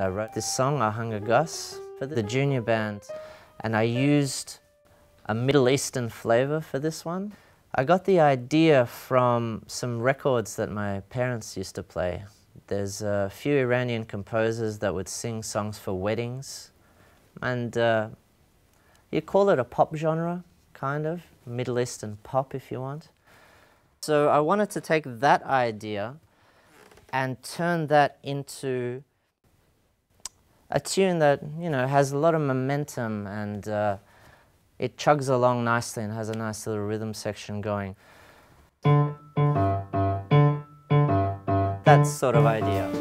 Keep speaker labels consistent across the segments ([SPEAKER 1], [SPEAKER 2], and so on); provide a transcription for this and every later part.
[SPEAKER 1] I wrote this song, I Ahange Gus, for the junior band, and I used a Middle Eastern flavor for this one. I got the idea from some records that my parents used to play. There's a few Iranian composers that would sing songs for weddings, and uh, you call it a pop genre, kind of, Middle Eastern pop if you want. So I wanted to take that idea and turn that into a tune that you know has a lot of momentum and uh, it chugs along nicely and has a nice little rhythm section going. That sort of idea.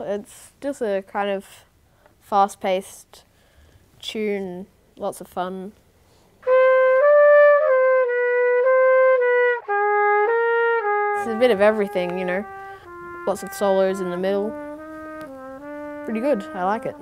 [SPEAKER 2] It's just a kind of fast paced tune, lots of fun. It's a bit of everything, you know. Lots of solos in the middle. Pretty good, I like it.